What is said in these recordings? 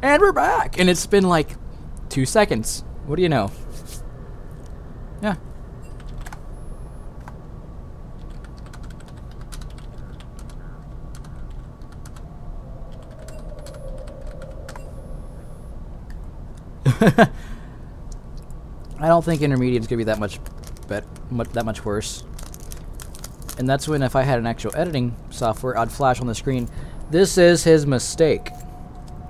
And we're back! And it's been like two seconds. What do you know? Yeah. I don't think intermediate is gonna be that much, bet much, that much worse. And that's when, if I had an actual editing software, I'd flash on the screen. This is his mistake,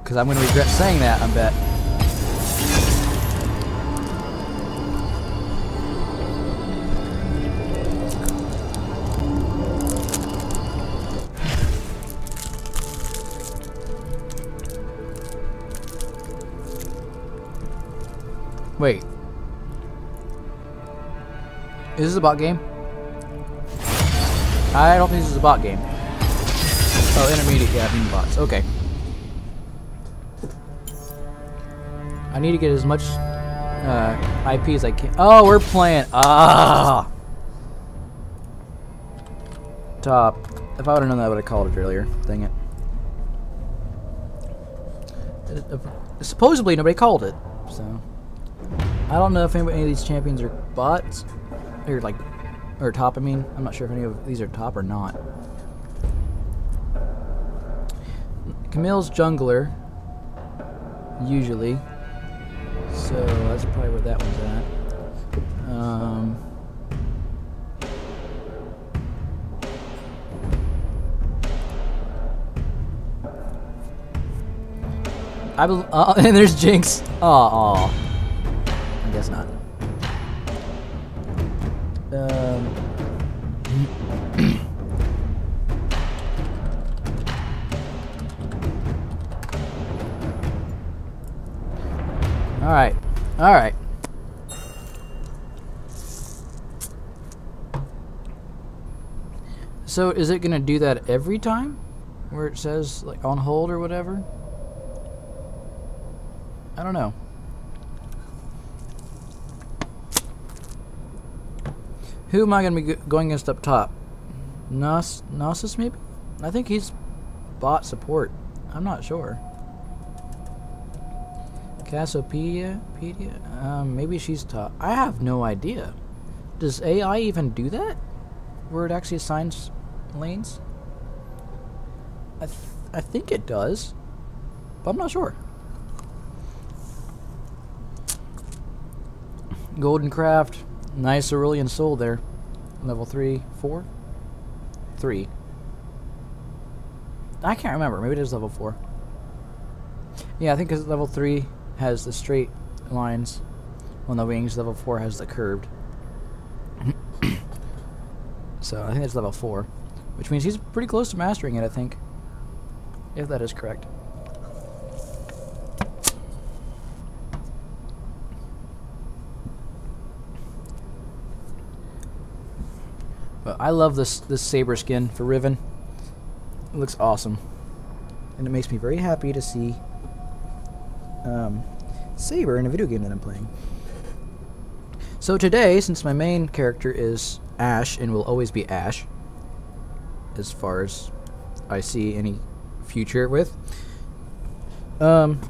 because I'm gonna regret saying that. I bet. Wait. Is this a bot game? I don't think this is a bot game. Oh, intermediate, yeah, I mean bots. Okay. I need to get as much uh, IP as I can. Oh, we're playing. Ah! Top. If I would have known that, I would have called it earlier. Dang it. Uh, uh, supposedly, nobody called it, so. I don't know if any of these champions are bots, or like, or top. I mean, I'm not sure if any of these are top or not. Camille's jungler, usually. So that's probably where that one's at. Um, I uh, and there's Jinx. Aw, aw. I guess not. Um. All right, all right. So is it gonna do that every time, where it says like on hold or whatever? I don't know. Who am I going to be going against up top? Nas Nasus, maybe? I think he's bot support. I'm not sure. Cassiopeia? Pedia? Um, maybe she's taught. I have no idea. Does AI even do that? Where it actually assigns lanes? I, th I think it does. But I'm not sure. GoldenCraft. Nice Aurelion Sol there. Level 3, 4? 3. I can't remember. Maybe it is level 4. Yeah, I think it's level 3 has the straight lines on the wings, level 4 has the curved. so I think it's level 4. Which means he's pretty close to mastering it, I think. If that is correct. But I love this this saber skin for Riven. It looks awesome, and it makes me very happy to see um, Saber in a video game that I'm playing. So today, since my main character is Ash and will always be Ash, as far as I see any future with, um,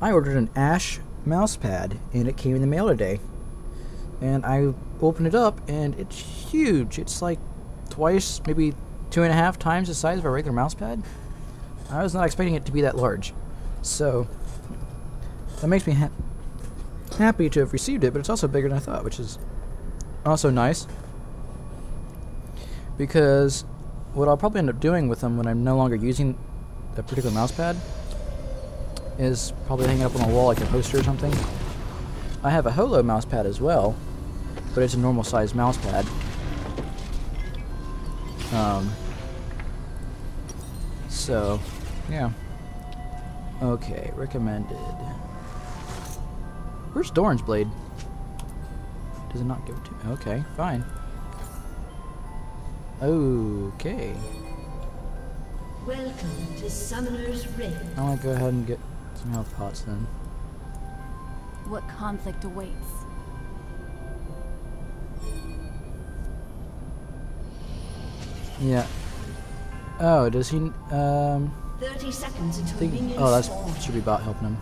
I ordered an Ash mouse pad and it came in the mail today and I opened it up and it's huge. It's like twice, maybe two and a half times the size of a regular mouse pad. I was not expecting it to be that large. So, that makes me ha happy to have received it, but it's also bigger than I thought, which is also nice. Because what I'll probably end up doing with them when I'm no longer using a particular mouse pad is probably hanging up on a wall like a poster or something. I have a Holo mouse pad as well, but it's a normal size mouse pad. Um, so, yeah. Okay, recommended. Where's Doran's blade? Does it not give it to me? Okay, fine. Okay. Welcome to Summoner's Rift. I want to go ahead and get some health pots then. What conflict awaits? Yeah. Oh, does he? Um. 30 seconds until think, oh, that's spawn. should be about helping him.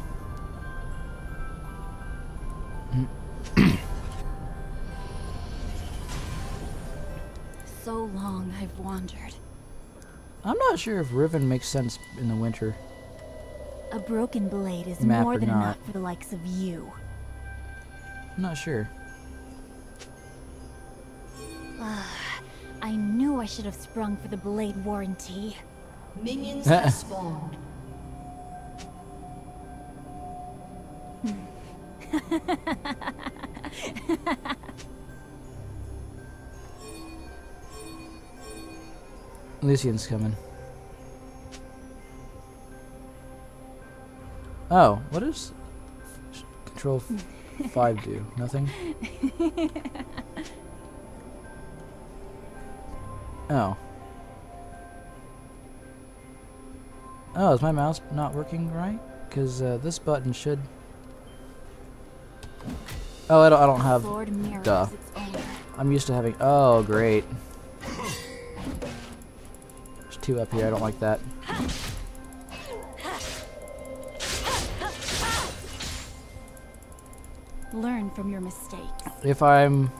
I've wandered. I'm not sure if Riven makes sense in the winter. A broken blade is Map more than not. enough for the likes of you. I'm not sure. Ah, I knew I should have sprung for the blade warranty. Minions have spawned. Lucian's coming. Oh, what does Control 5 do? Nothing? Oh. Oh, is my mouse not working right? Because uh, this button should... Oh, I don't, I don't have... Duh. I'm used to having... Oh, great. Two up here. I don't like that. Learn from your mistakes. If I'm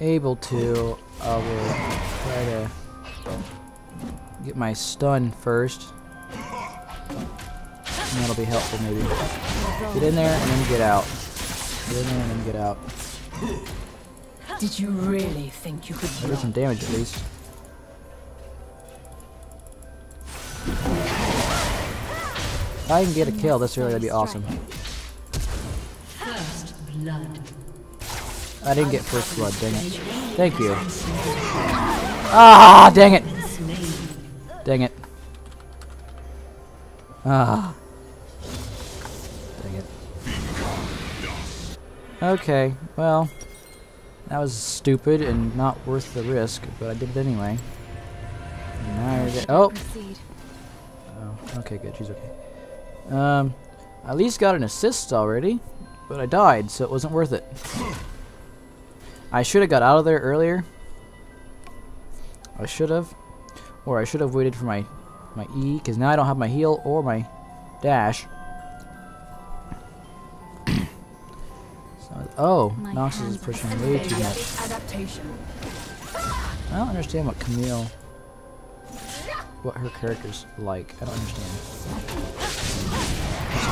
able to, I will try to get my stun first. And that'll be helpful, maybe. Get in there and then get out. Get in there and then get out. Did you really think you could is some damage at least. If I can get a kill this early, that'd be awesome. First blood. I didn't get first blood, dang it. Thank you. Ah, dang it. Dang it. Ah. Dang it. Okay, well, that was stupid and not worth the risk, but I did it anyway. Now you're oh, oh, okay, good, she's okay. Um, I at least got an assist already, but I died, so it wasn't worth it. I should have got out of there earlier. I should have, or I should have waited for my my E, because now I don't have my heal or my dash. so, oh, My Noxus is pushing way too much. adaptation? I don't understand what Camille, what her character's like. I don't understand.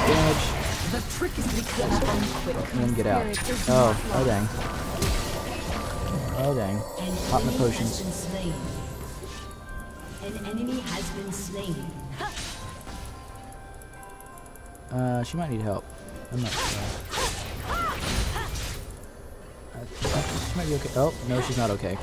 Damage, The trick is to and then get out. Oh, oh dang. Oh dang. Pop my potions. An enemy has been slain. Uh, she might need help. I'm not sure. Think she might be okay. Oh, no, she's not okay.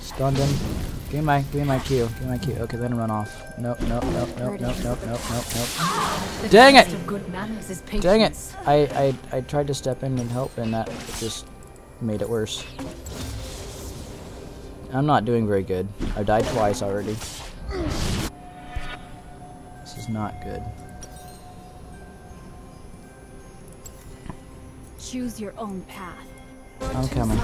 Stunned him. Give me my, give me my Q. Give me my Q. Okay, then run off. Nope, nope, nope, nope, nope, nope, nope, nope, nope. Dang it! of good manners is patience. Dang it! I, I, I tried to step in and help, and that just made it worse. I'm not doing very good. I've died twice already. This is not good. Choose your own path. I'm coming.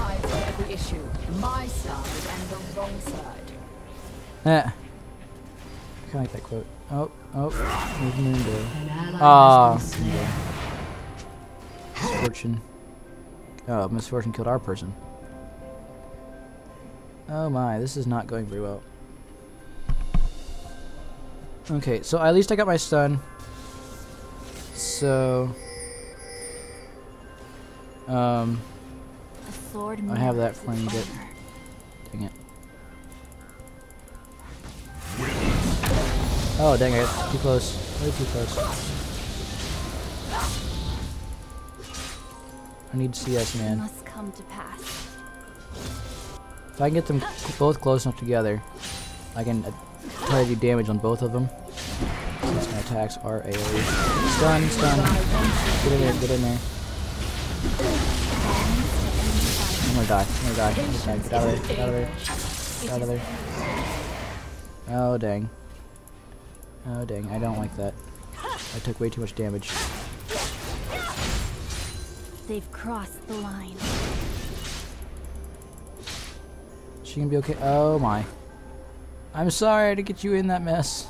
Eh. I kind of like that quote. Oh, oh, move Mundo. Ah, has. Miss Fortune. Oh, Miss Fortune killed our person. Oh my, this is not going very well. Okay, so at least I got my stun. So, um, I have that mirrors its Oh, dang it, too close, way too close. I need CS, man. must come to pass. If I can get them both close enough together, I can uh, try to do damage on both of them. Since my attacks are AoE. Stun, stun. Get in there, get in there. I'm gonna die, I'm gonna die. I'm gonna die. Get out of there, get out of there. Get out of there. Oh, dang. Oh, dang, I don't like that. I took way too much damage. They've crossed the line. She gonna be okay? Oh my. I'm sorry to get you in that mess.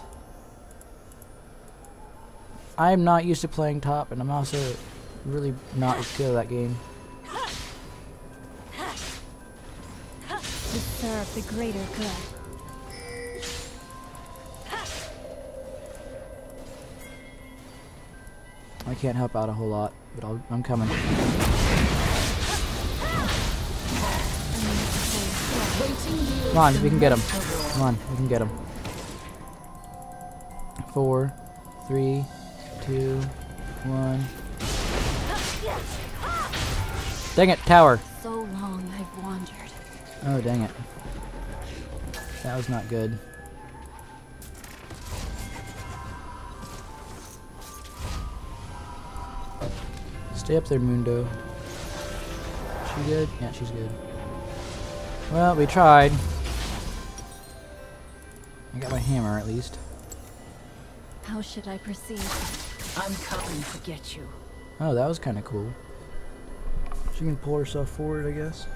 I'm not used to playing top, and I'm also really not as good at that game. To serve the greater good. I can't help out a whole lot, but I'll, I'm coming. Come on, we can get him. Come on, we can get him. Four, three, two, one. Dang it, tower. So long I've wandered. Oh, dang it. That was not good. Stay up there, Mundo. She good? Yeah, she's good. Well, we tried. I got my hammer, at least. How should I proceed? I'm coming to get you. Oh, that was kind of cool. She can pull herself forward, I guess.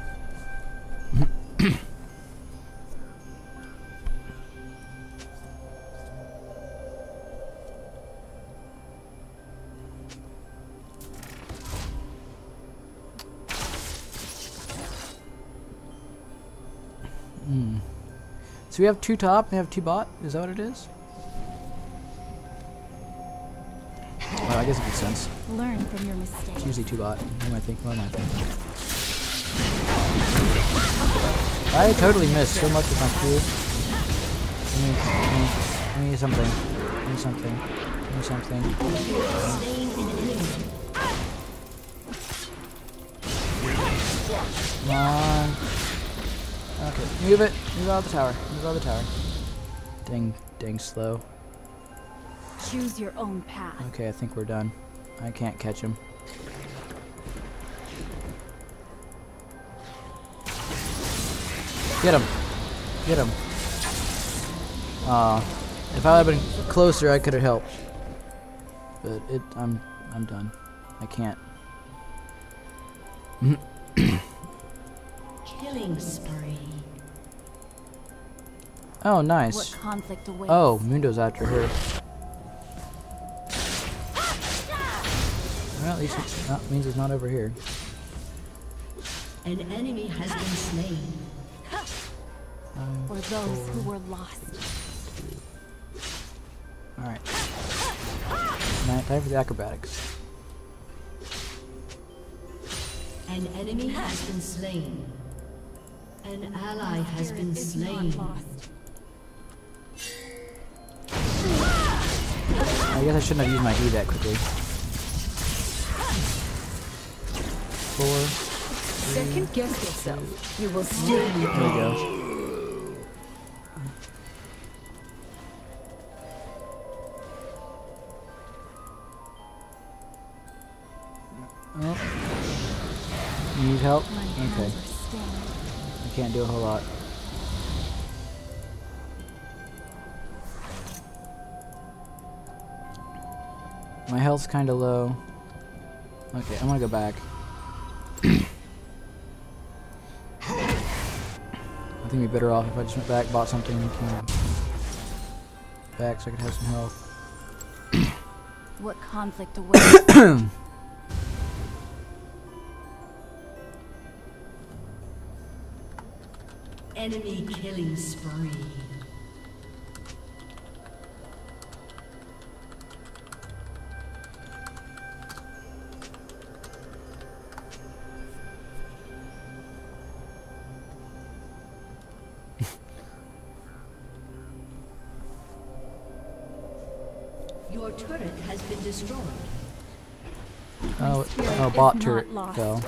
So we have two top, we have two bot. Is that what it is? Well, I guess it makes sense. Learn from your mistakes. It's usually two bot. What am I thinking? What am I thinking? I totally missed so much with my Q. Give me, give me, give me something. Give me something. Give me something. Slain an enemy. Come on. Okay, move it. Move out of the tower. Move out of the tower. Dang, dang slow. Choose your own path. Okay, I think we're done. I can't catch him. Get him. Get him. Aw. if I had been closer, I could have helped. But it, I'm, I'm done. I can't. Killing spree. Oh, nice. Oh, Mundo's after her. Well, at least it not, means it's not over here. An enemy has been slain. For those who were lost. Alright. Now, time for the acrobatics. An enemy has been slain. An ally has been Is not slain. I guess I shouldn't have used my E that quickly. Four. Second guess yourself. You will still There we go. Oh. You need help? Okay. hands are stained. I can't do a whole lot. My health's kind of low. Okay, I'm gonna go back. I think we'd be better off if I just went back, bought something, and came back so I could have some health. What conflict awaits? Enemy killing spree. Bot turret fell.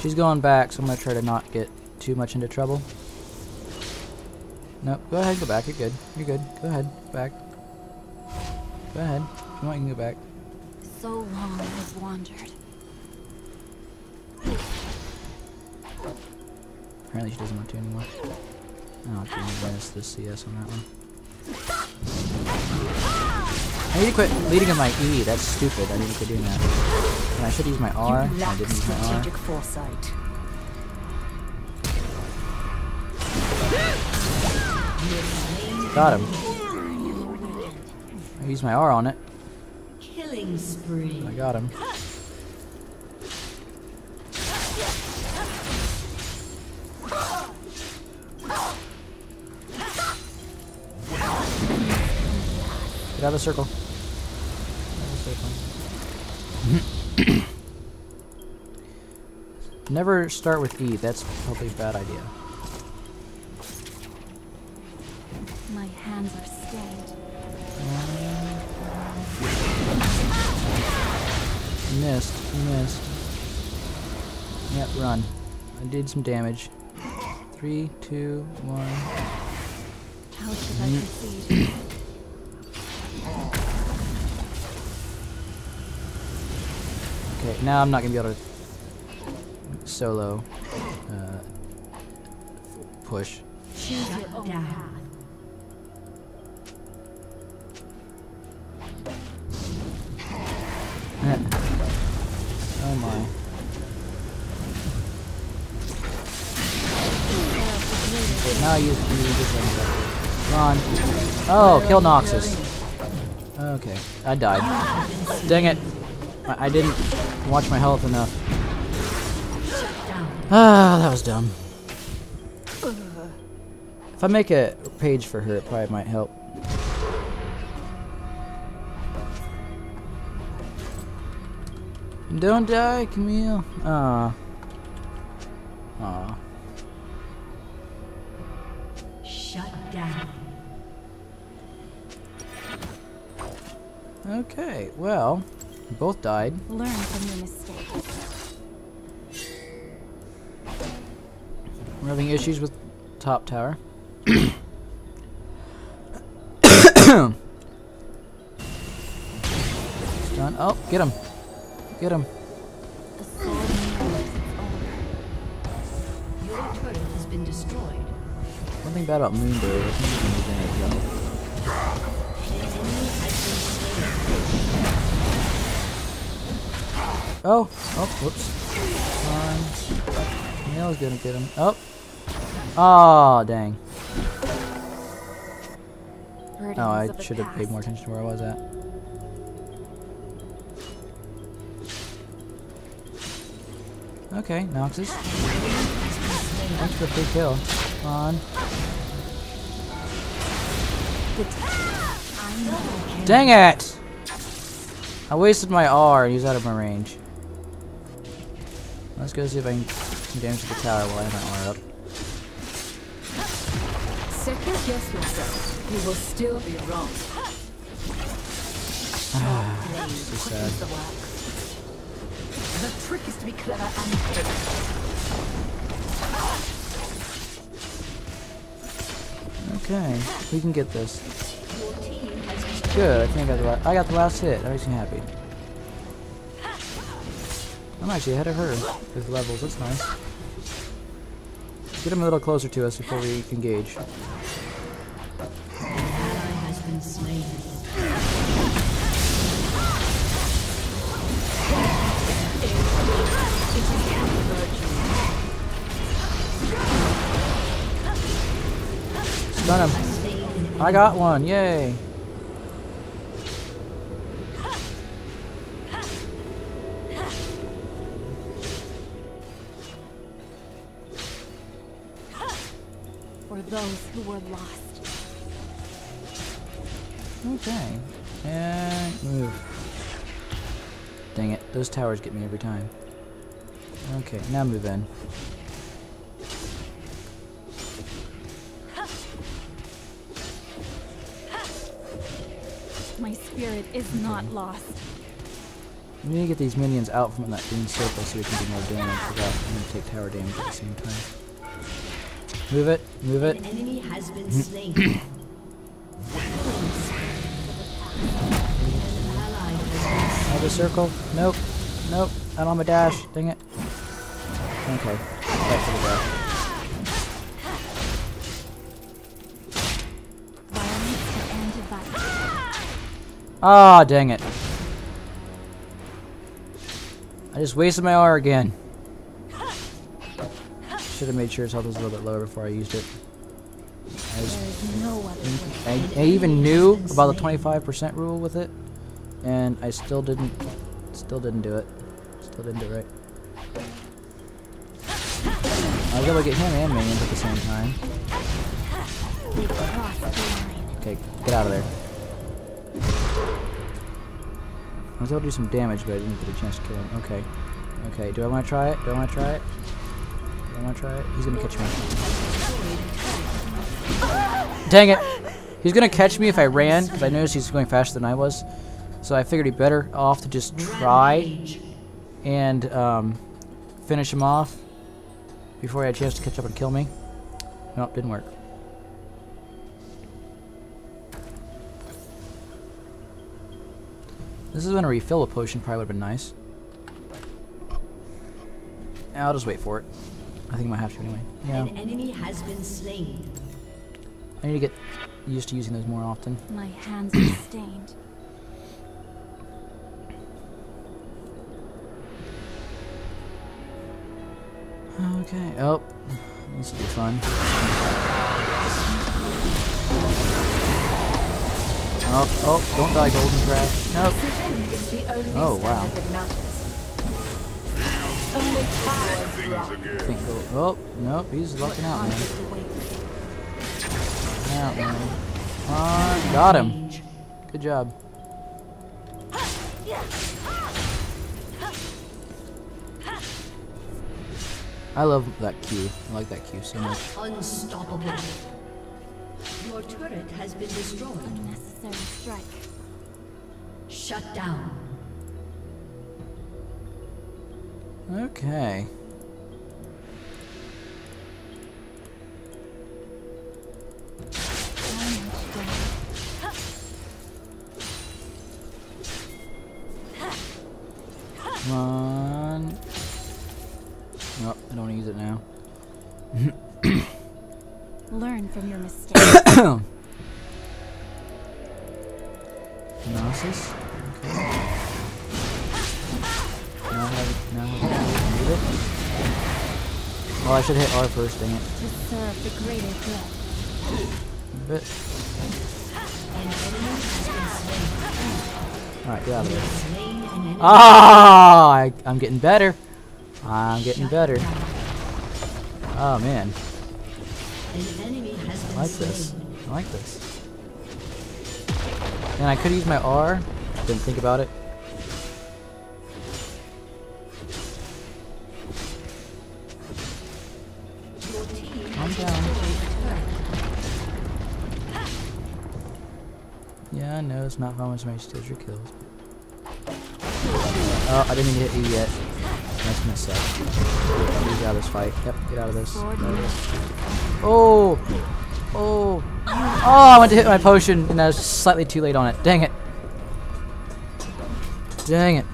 She's going back, so I'm gonna try to not get too much into trouble. Nope, go ahead, go back. You're good. You're good. Go ahead, back. Go ahead. If you want, you can go back. so long I've wandered. Apparently, she doesn't want to anymore. Oh, geez, to missed the CS on that one. I need to quit leading in my E. That's stupid. I need to quit doing that. And I should use my R. You I lack didn't use my R. foresight. Got him. I used my R on it. Killing spree. I got him. Get out of the circle. Out of the circle. Never start with E. That's probably a bad idea. My hands are steady. Missed. Missed. Yep, run. I did some damage. Three, two, one. How should I mm. proceed? Okay, now I'm not gonna be able to solo uh, push. Down. Eh. oh my. Okay, now you, you just let me. Come on. Oh, kill Noxus. Okay, I died. Dang it. I, I didn't watch my health enough. Ah, that was dumb. If I make a page for her, it probably might help. Don't die, Camille. Aw. Aw. Shut down. Okay, well, both died. Learn from your mistakes. We're having issues with top tower. Done. Oh, get him. Get him. One thing bad about Moonbird, I think you. Oh, oh, whoops. Come on. Neil's gonna get him. Oh. Oh, dang. Burdens Oh, I should have paid more attention to where I was at. Okay, Noxus. Thanks for the big kill. Come on. Dang it! I wasted my R and he's out of my range. Let's go see if I can damage the tower while I have my R up. Second guess yourself. You will still be wrong. So sad. The. The trick is to be clever and clever. Okay, we can get this. Good, I think I got the la- I got the last hit. That makes me happy. I'm actually ahead of her with levels. That's nice. Get him a little closer to us before we engage. Been slain. Stun him. I got one. Yay. For those who were lost. Okay. And move. Dang it. Those towers get me every time. Okay, now move in. My spirit is not lost. We need to get these minions out from that green circle so we can do more damage without having to take tower damage at the same time. Move it, move it. Another circle. Nope. Nope. Not on my dash. Dang it. Okay. Back to the dash. Violence can end violence. Ah, dang it. I just wasted my R again. Should have made sure his health was a little bit lower before I used it. I was no. I, I even knew about the 25% rule with it, and I still didn't, still didn't do it. Still didn't do it right. I to get him and minions at the same time. Okay, get out of there. I was able to do some damage, but I didn't get a chance to kill him. Okay. Okay, do I want to try it? Do I want to try it? Do I want to try it? He's going to catch me. Dang it! He's going to catch me if I ran, because I noticed he's going faster than I was. So I figured he'd better off to just try and um, finish him off before he had a chance to catch up and kill me. Nope, didn't work. This is when a refill a potion probably would have been nice. I'll just wait for it. I think I might have to anyway. Yeah, An enemy has been slain. I need to get used to using those more often. My hands are stained. Okay. Oh, this will be fun. Oh, oh, don't die, GoldenCraft. Nope. Oh, wow. oh, nope, he's lucking out, man. Out, man. On, got him. Good job. I love that Q. I like that Q so much. Unstoppable. Your turret has been destroyed. Unnecessary strike. Shut down. Okay. Learn from your mistakes. Analysis. Okay. Now I have now I have it. Oh, I should hit R first, dang it. to serve the greater good. Bit. An enemy has been slain. Alright, get out of there. Slain. Ah, I, I'm getting better. I'm getting better. Oh man, An enemy has I like this. I like this. And I could use my R. Didn't think about it. Calm down. destroyed a turret. Yeah, I know it's not how much money steals your kills. Oh, I didn't even hit you yet. That's gonna suck. Get out of this fight. Yep, get out of this. Oh! Oh! Oh, I went to hit my potion and I was slightly too late on it. Dang it. Dang it.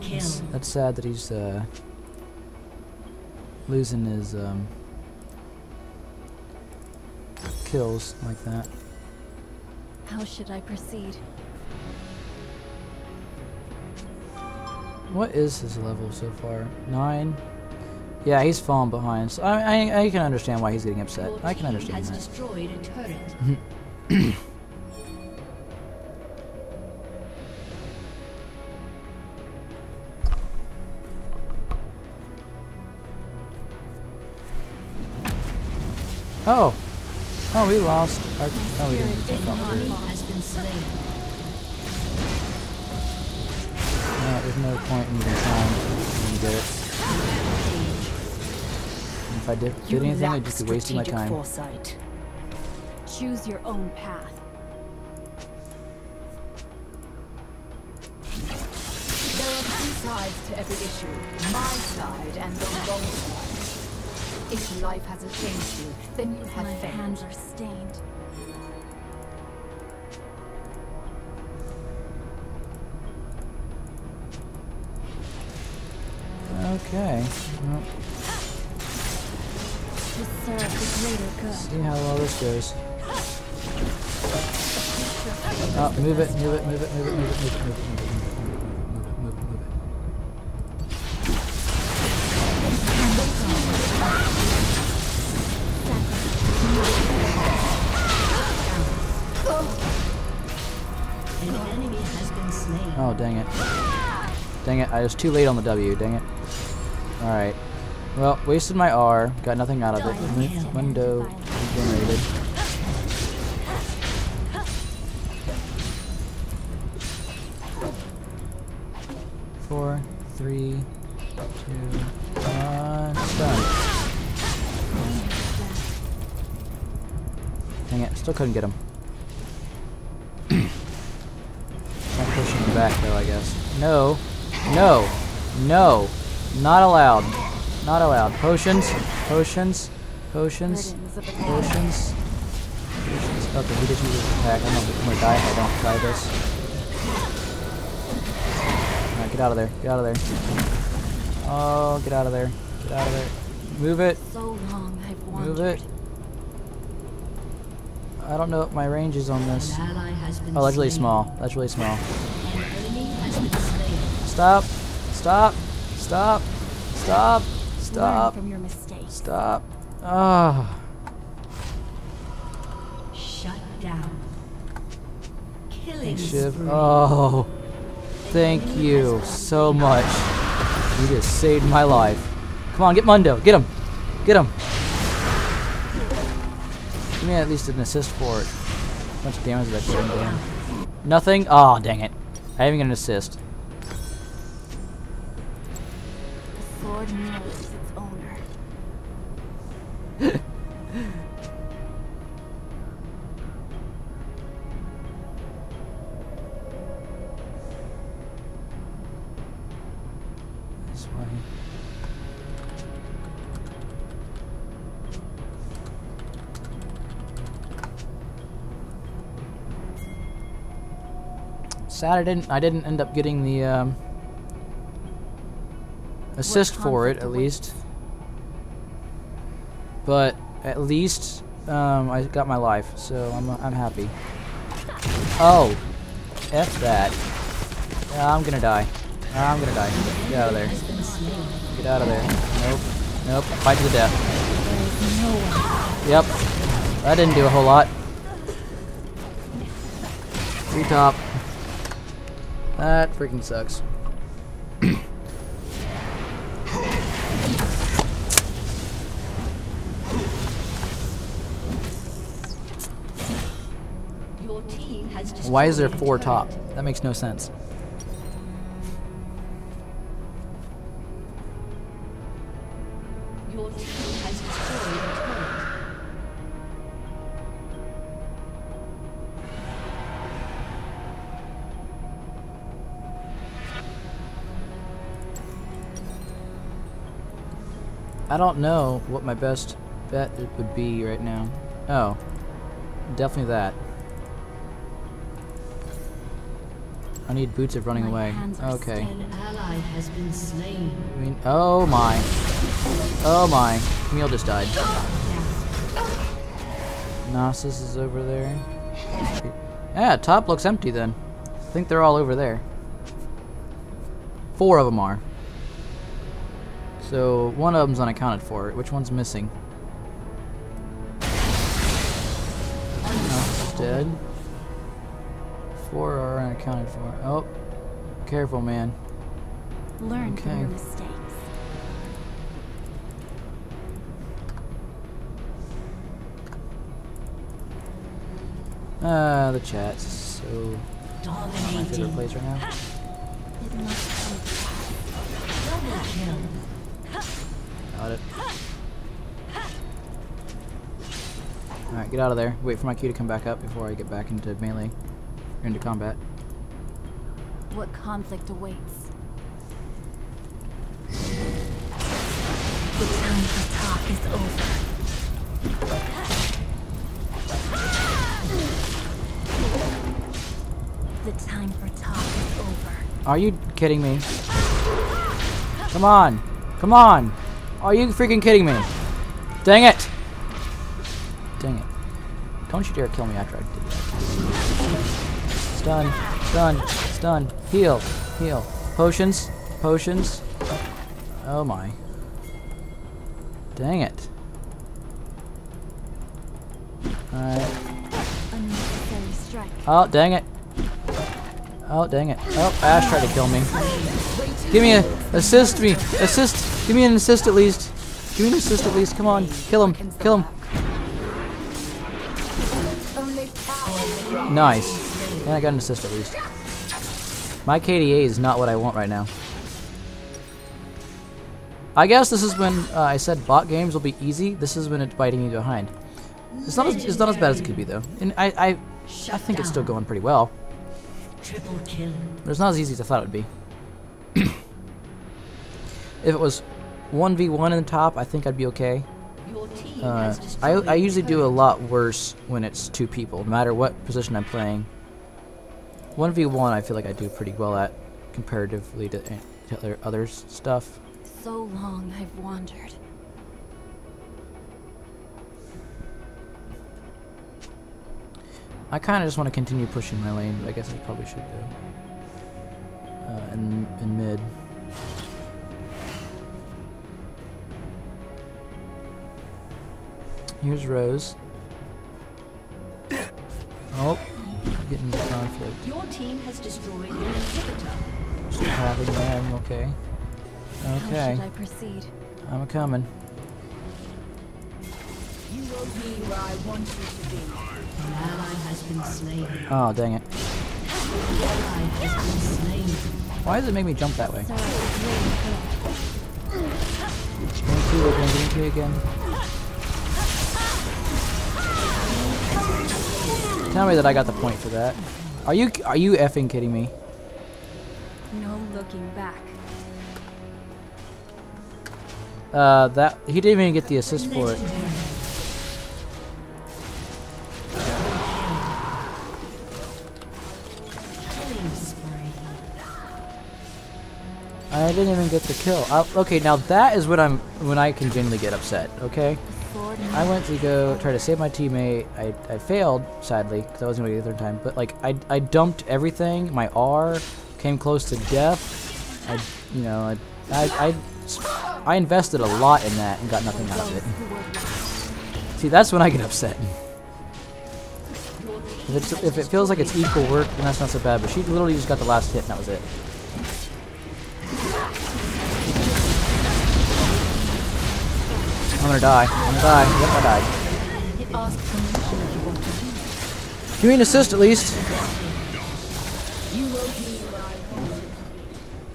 Kill. That's sad that he's uh, losing his um, kills like that. How should I proceed? What is his level so far? Nine? Yeah, he's fallen behind. So I, I, I can understand why he's getting upset. I can understand that. Oh! Oh, we lost. Our, oh, we didn't. Spirit is That's not not good. lost. Has been slain. No, there's no point in even trying to get it. If I did, did anything, I'd just be wasting my time. foresight. Choose your own path. There are two sides to every issue. My side and the wrong side. If life hasn't changed you, then you have My hands are stained. Okay. Well. See how well this goes. Oh, move it, move it, move it, move it, move it, move it, move it. Move it. Oh, dang it. Dang it, I was too late on the W, dang it. Alright. Well, wasted my R, got nothing out of it. Window generated. Four, three, two, one, done. Dang it, still couldn't get him. No. No. No. Not allowed. Not allowed. Potions. Potions. Potions. Burdens of the Potions. Potions. Okay, he uses his attack. I'm gonna, I'm gonna die if I don't try this. Alright, get out of there. Get out of there. Oh, get out of there. Get out of there. Move it. So long I've wandered. Move it. I don't know what my range is on this. An ally has been Oh, that's really small. That's really small. An enemy has been Stop. Stop. Stop. Stop. Learn Stop. from your mistakes. Stop. Ah. Shut down. Killing Shiv. Oh. Thank you so much. You just saved my life. Come on, get Mundo. Get him. Get him. Give me at least an assist for it. How much damage did I put in? Nothing? Oh, dang it. I even get an assist. Knows its owner. Sad I didn't I didn't end up getting the um, assist for it at least. But at least um, I got my life, so I'm I'm happy. Oh, f that. I'm gonna die. I'm gonna die. Get out of there. Has been slain. Get out of there. Nope. Nope. Fight to the death. Yep. That didn't do a whole lot. Three top. That freaking sucks. Why is there four top? That makes no sense. Your team has destroyed a turret. I don't know what my best bet would be right now. Oh. Definitely that. I need boots of running away. Okay. ally has been slain. I mean, oh my. Oh my. Camille just died. Nasus is over there. Yeah, top looks empty then. I think they're all over there. Four of them are. So one of them's unaccounted for. Which one's missing? Nasus dead. Four are unaccounted for. Oh, careful, man. Learn from your mistakes. Ah, the chat's so my favorite place right now. It must come to pass. Double kill. Got it. Alright, get out of there. Wait for my Q to come back up before I get back into melee. Or into combat. What conflict awaits? The time for talk is over. The time for talk is over. Are you kidding me? Come on! Come on! Are you freaking kidding me? Dang it! Dang it. Don't you dare kill me after I did that. Stun, stun, stun. Heal, heal. Potions, potions. Oh my. Dang it. Alright. Oh, dang it. Oh, dang it. Oh, Ashe tried to kill me. Give me a assist me. Assist. Give me an assist at least. Give me an assist at least. Come on. Kill him. Kill him. Nice. And I got an assist at least. My KDA is not what I want right now. I guess this is when uh, I said bot games will be easy. This is when it's biting me behind. It's not as, it's not as bad as it could be though, and I I, I think it's still going pretty well. But it's not as easy as I thought it would be. if it was 1v1 in the top, I think I'd be okay. Uh, I, I usually do a lot worse when it's two people, no matter what position I'm playing. 1v1 I feel like I do pretty well at, comparatively to, eh, to other others stuff. So long I've wandered. I kind of just want to continue pushing my lane, but I guess I probably should go. Uh, in, in mid. Here's Rose. Oh, getting into conflict. Your team has destroyed an inhibitor. Having them, okay. How Okay, should I proceed? I'm coming. You will be where I want you to be. An ally has been slain. Oh, dang it. An ally has been slain. Why does it make me jump that way? Sorry, really Getting two again, Tell me that I got the point for that. Are you are you effing kidding me? No looking back. Uh, that he didn't even get the assist for it. Legendary. Killing spree. I didn't even get the kill. I, okay, now that is when I'm when I can genuinely get upset. Okay, The sword in I went to go try to save my teammate. I, I failed sadly because I wasn't gonna get the third time. But like I I dumped everything. My R came close to death. I you know I I I, I invested a lot in that and got nothing out of it. See, that's when I get upset. If, if it feels like it's equal work, then that's not so bad. But she literally just got the last hit, and that was it. I'm gonna die. I'm gonna die. Yep, I died. It asks permission if you want. Give me an assist at least.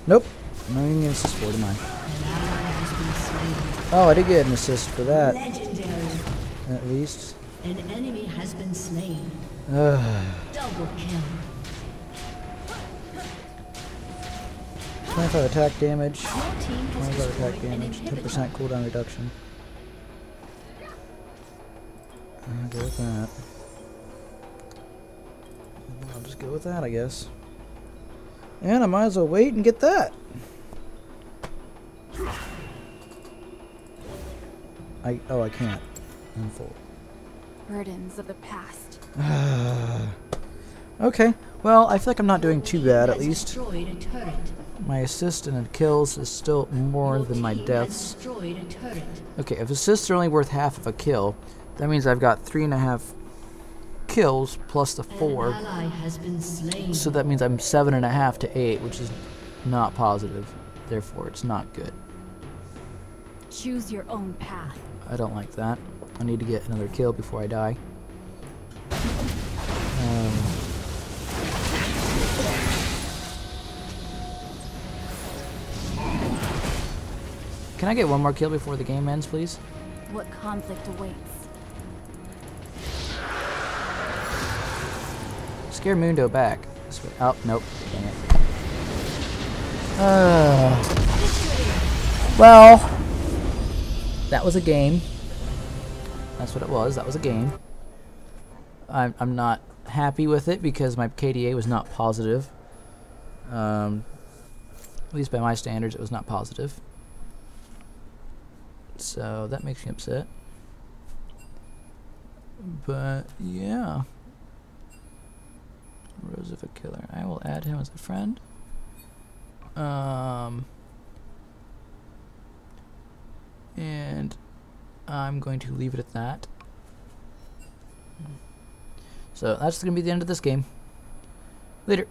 Nope. I'm not even gonna assist for it, am I? An ally has been. Oh, I did get an assist for that, at least. An enemy has been slain. Ugh. Double kill. 25 attack damage. Your team has 25 attack damage. 10% cooldown reduction. I'll go with that. I'll just go with that, I guess. And I might as well wait and get that. I oh I can't. I'm full. Burdens of the past. okay. Well, I feel like I'm not doing too bad at least. Destroyed a turret. My assist and kills is still more than my deaths. Destroyed a turret. Okay, if assists are only worth half of a kill, that means I've got three and a half kills plus the four. ally has been slain. So that means I'm seven and a half to eight, which is not positive. Therefore, it's not good. Choose your own path. I don't like that. I need to get another kill before I die. Um, can I get one more kill before the game ends, please? What conflict awaits? Scare Mundo back. Oh, nope. Dang it. Uh, well, that was a game. That's what it was. That was a game. I'm, I'm not happy with it because my KDA was not positive. Um, at least by my standards, it was not positive. So that makes me upset. But yeah. Rose of a Killer. I will add him as a friend. Um, and I'm going to leave it at that. So that's going to be the end of this game. Later.